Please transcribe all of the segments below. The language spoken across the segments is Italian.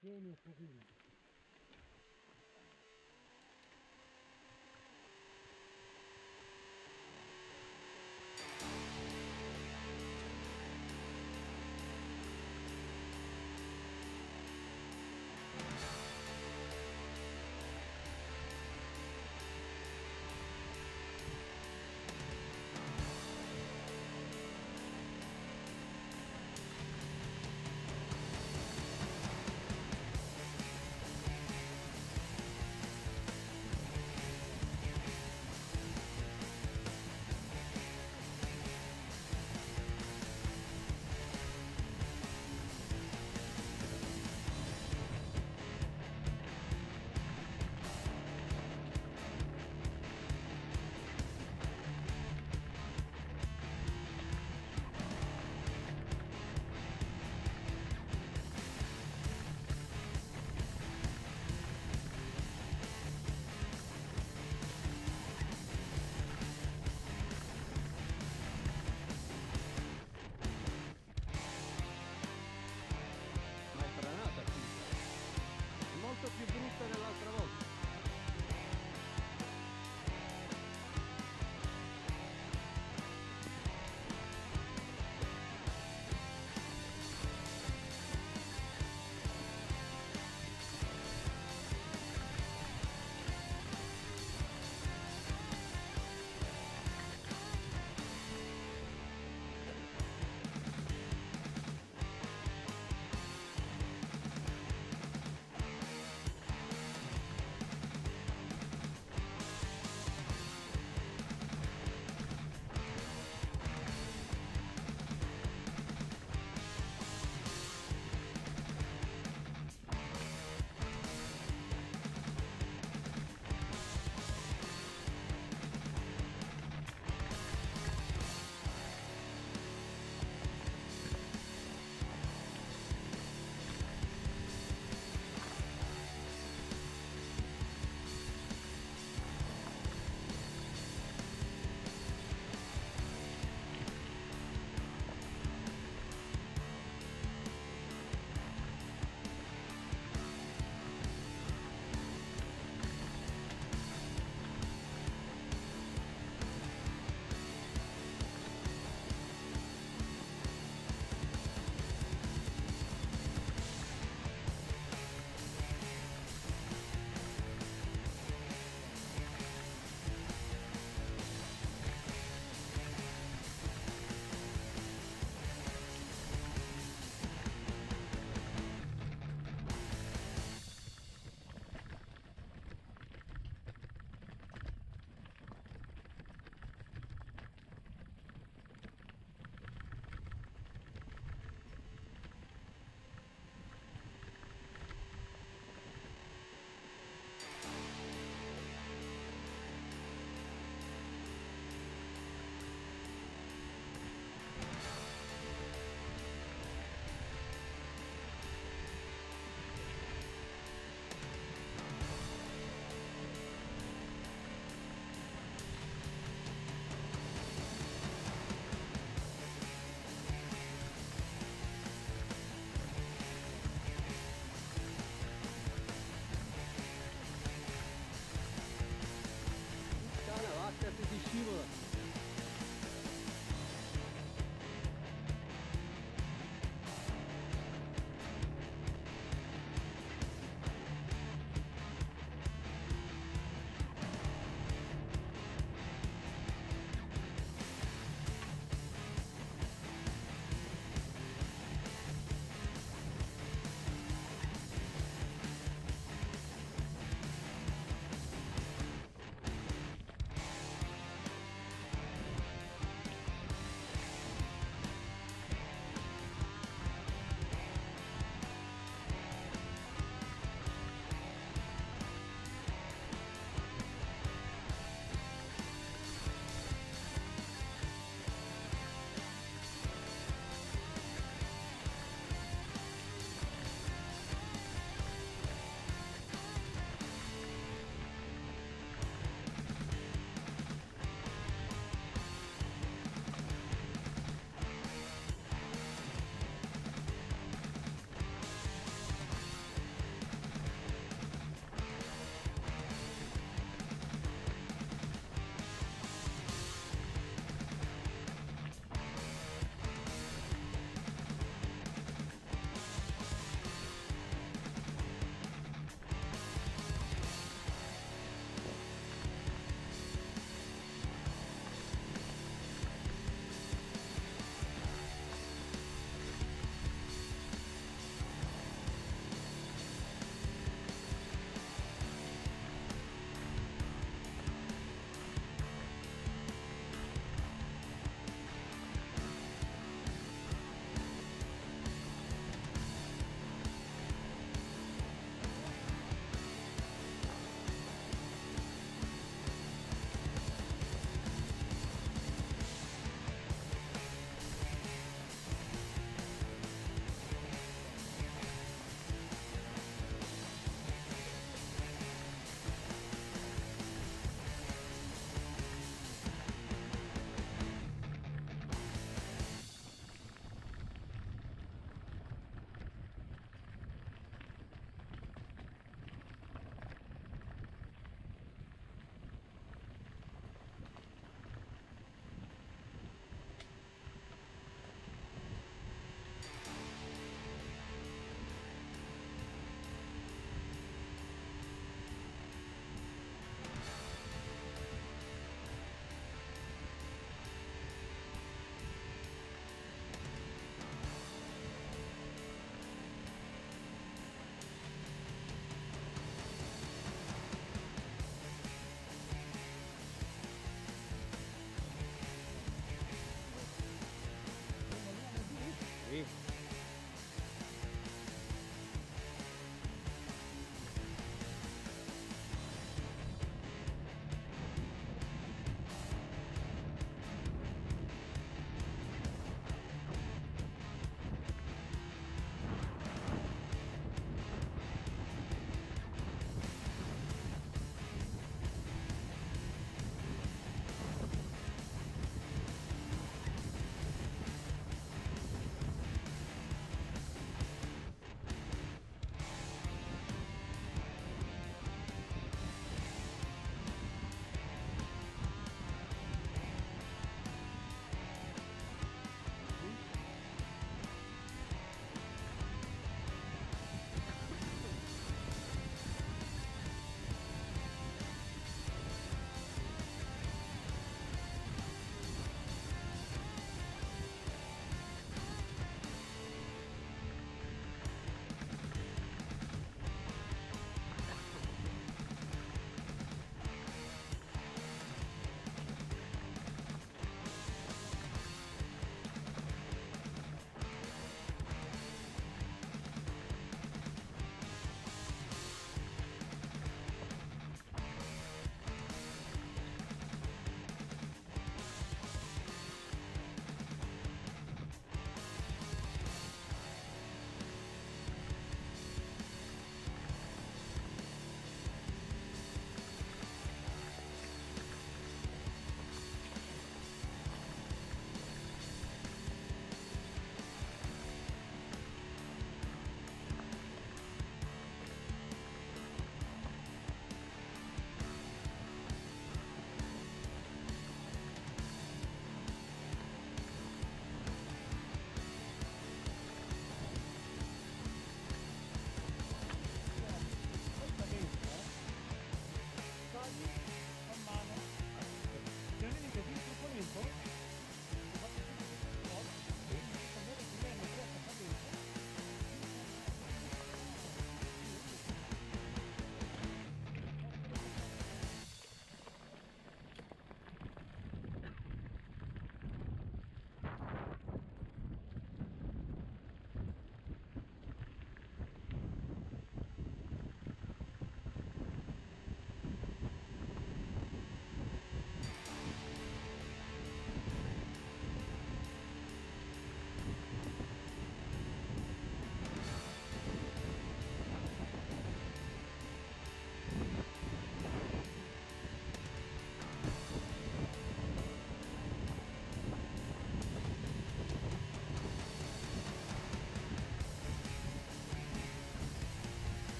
tiene seguida.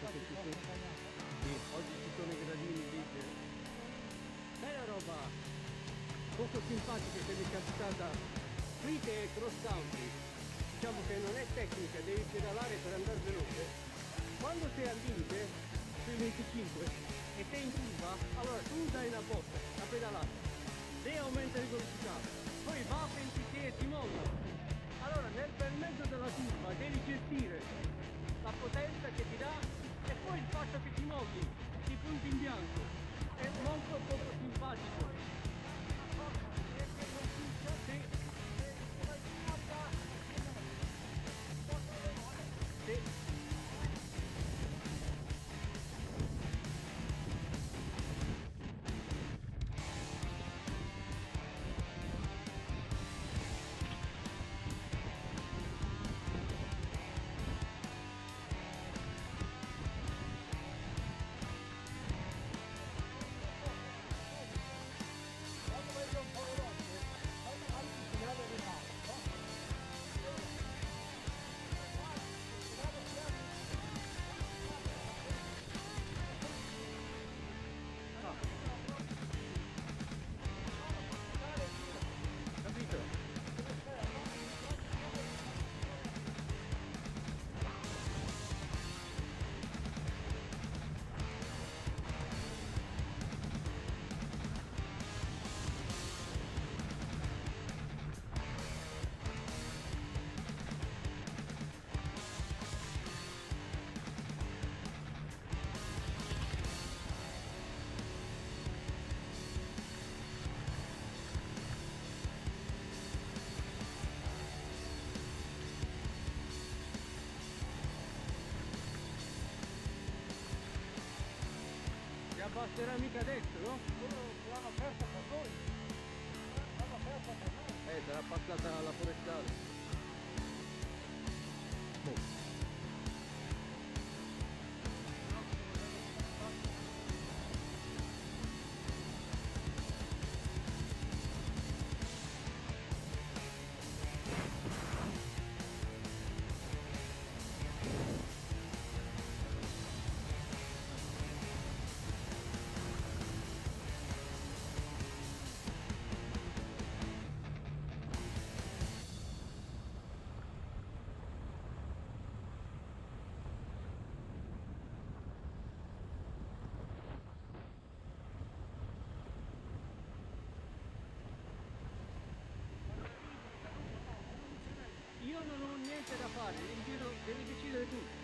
Perché. Sì, oggi ci sono i gradini lì che... Bella roba! Poco simpatica che mi è capitata frite che è cross country. Diciamo che non è tecnica, devi pedalare per andare veloce. Quando sei al limite, sui 25, e sei in curva, allora tu dai una botta, a pedalare e aumenta di velocità, poi va a 26 e ti molla. Allora nel bel mezzo della curva devi gestire la potenza che ti dà e poi il fatto che ti molli, i punti in bianco. È molto poco simpatico. Si abbasserà mica adesso, no? L'hanno aperta per noi. L'hanno aperta per noi. Eh, sarà passata la forestale. Niente da fare, devi, decidere tu.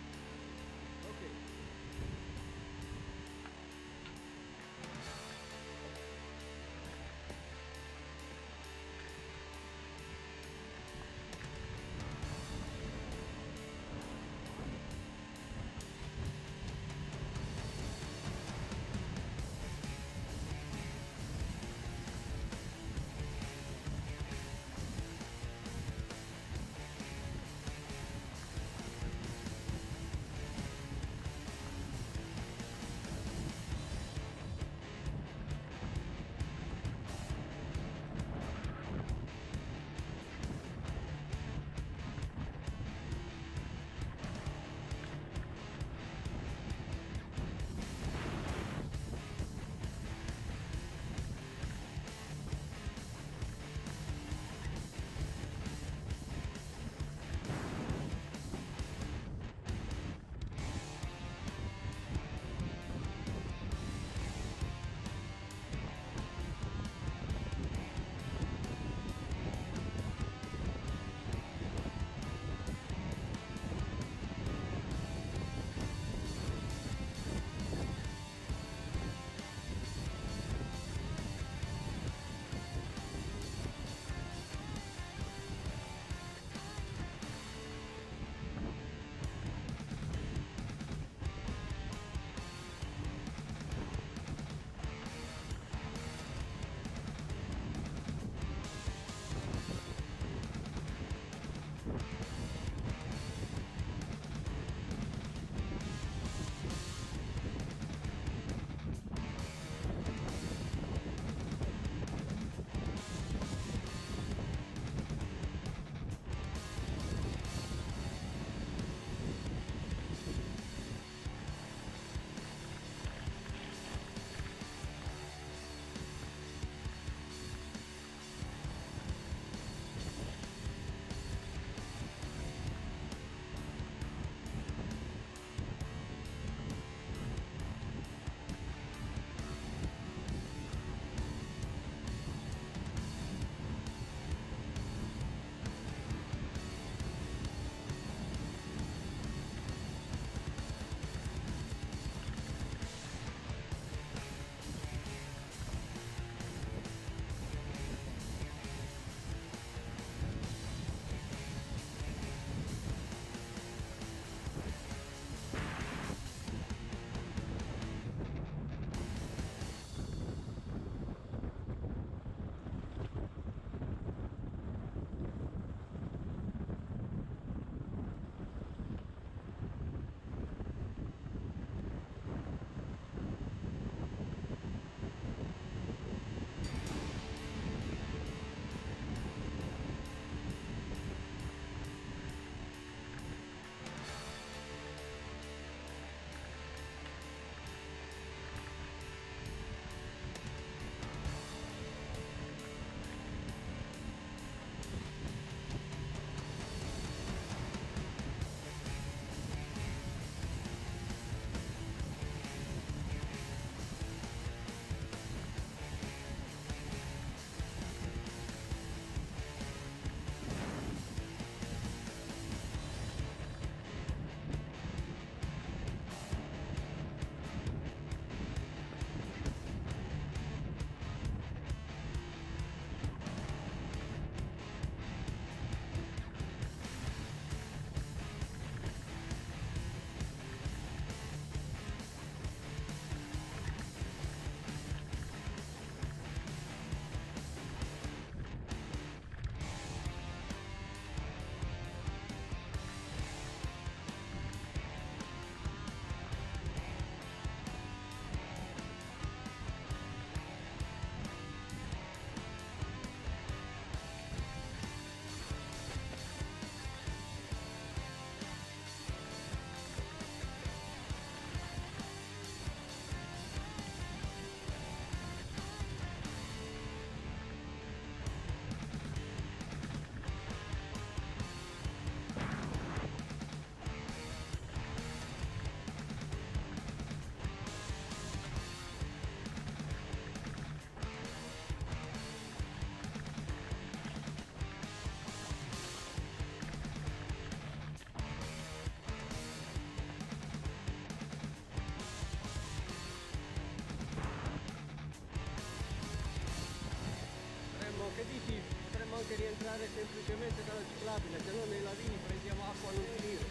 che rientrare semplicemente dalla ciclabile, se no nei lavini prendiamo acqua a non finire.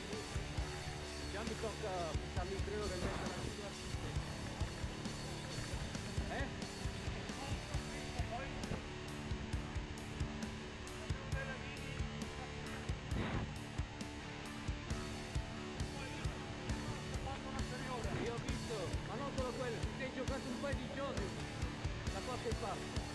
Già mi tocca buttarmi il treno che mezzo alla cicla. Eh? Io ho visto, ma non solo quello, ti sei giocato un paio di giorni da qualche parte.